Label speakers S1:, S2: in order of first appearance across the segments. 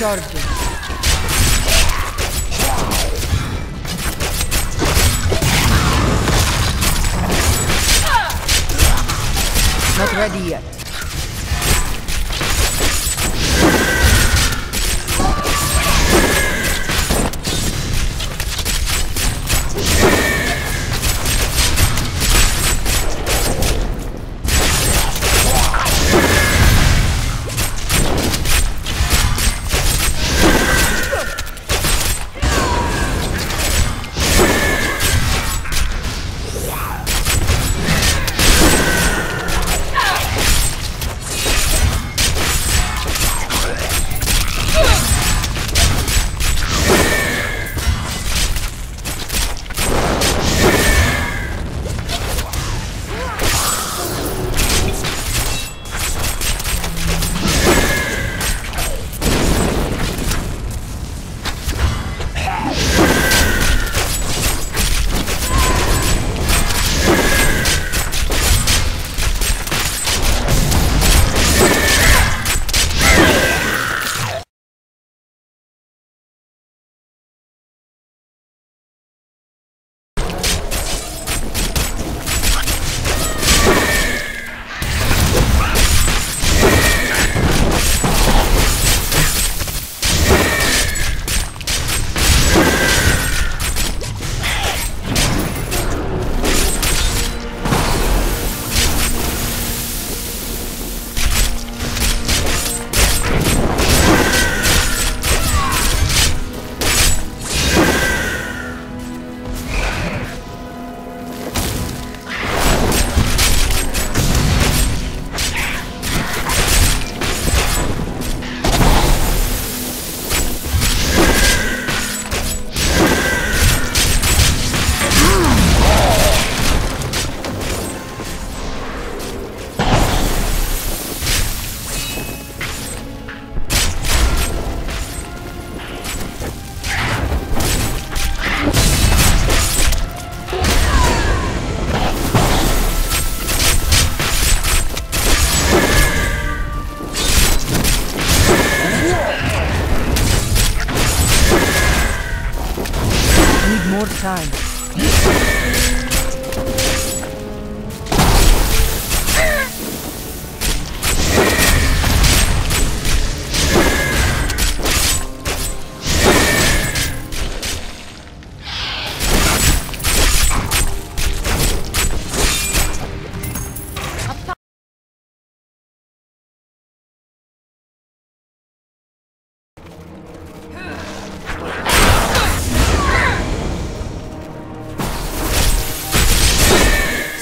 S1: recharging. Not ready yet.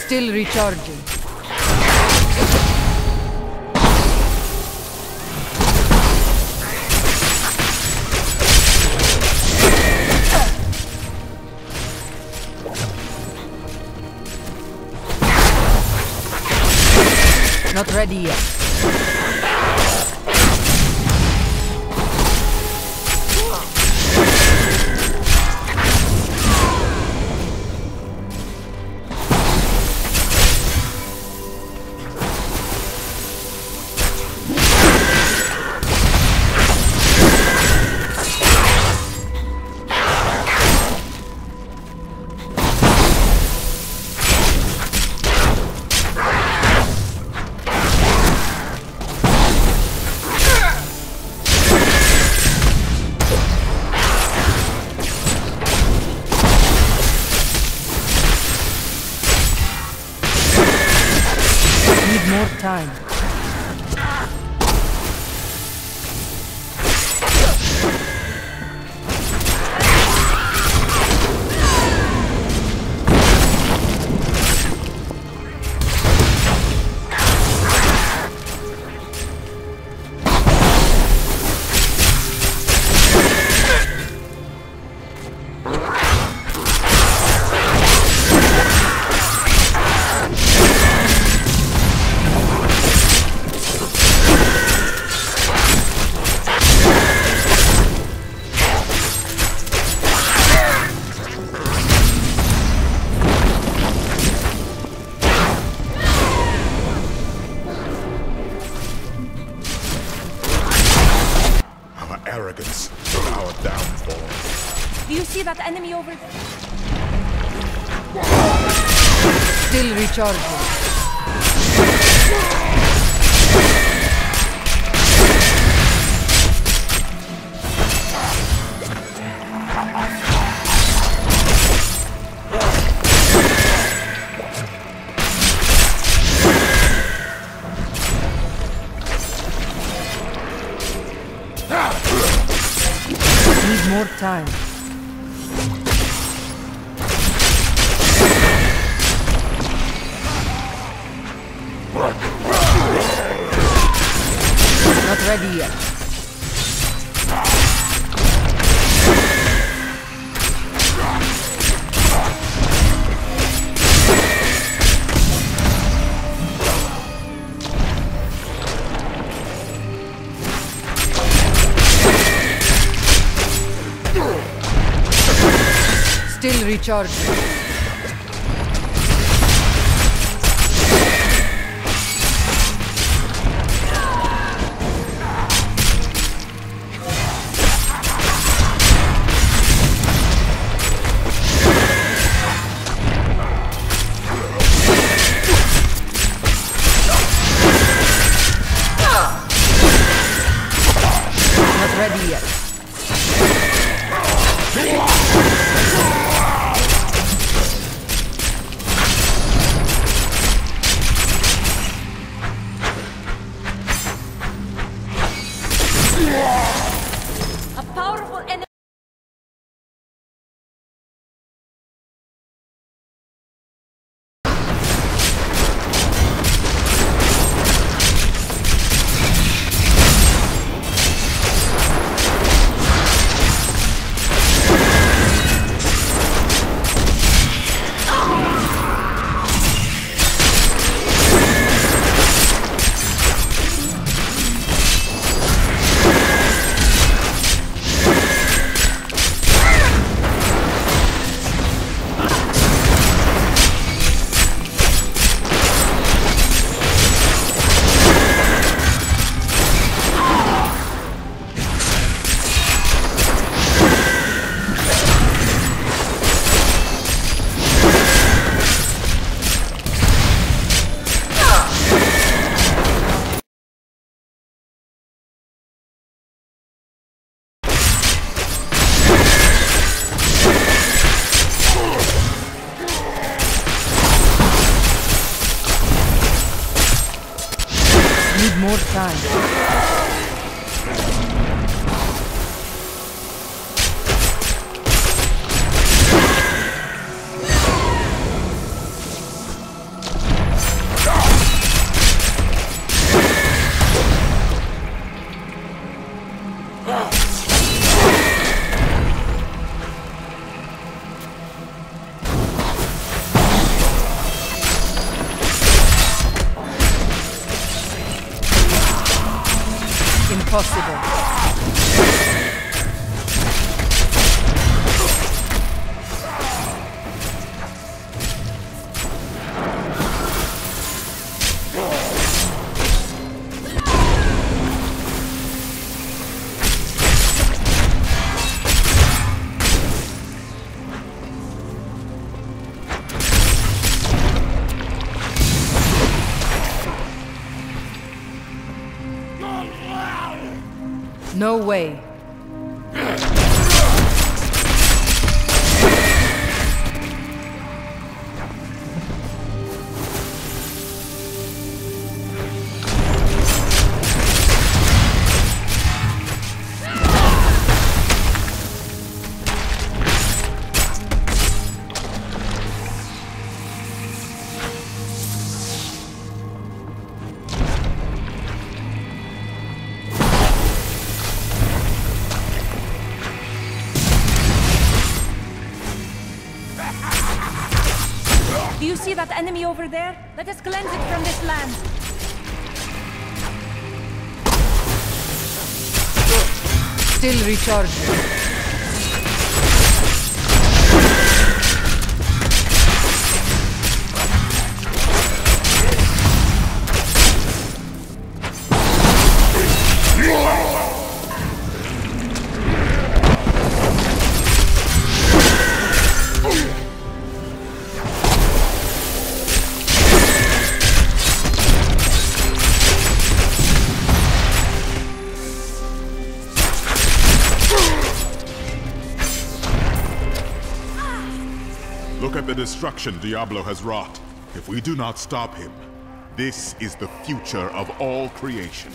S1: Still recharging. Not ready yet. Still recharging. Need more time. Ready yet. Still recharging. Impossible. No way.
S2: That enemy over there? Let us cleanse it from this land.
S1: Still recharging.
S3: Destruction Diablo has wrought. If we do not stop him, this is the future of all creation.